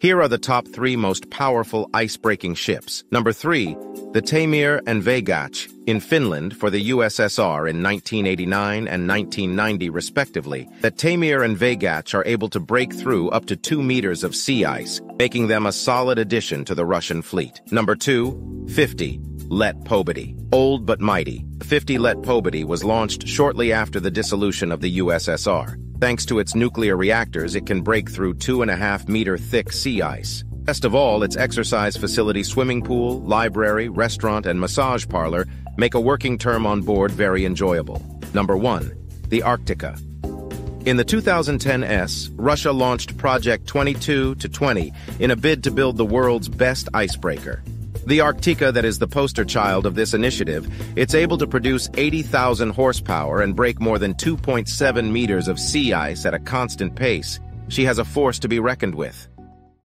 Here are the top three most powerful ice-breaking ships. Number three, the Taymyr and Vaygach in Finland for the USSR in 1989 and 1990 respectively. The Taymyr and Vaygach are able to break through up to two meters of sea ice, making them a solid addition to the Russian fleet. Number two, 50, Let Pobedy. Old but mighty, 50 Let Pobedy was launched shortly after the dissolution of the USSR. Thanks to its nuclear reactors, it can break through two and a half meter thick sea ice. Best of all, its exercise facility swimming pool, library, restaurant, and massage parlor make a working term on board very enjoyable. Number 1. The Arktika. In the 2010s, Russia launched Project 22 to 20 in a bid to build the world's best icebreaker. The Arktika that is the poster child of this initiative, it's able to produce 80,000 horsepower and break more than 2.7 meters of sea ice at a constant pace. She has a force to be reckoned with.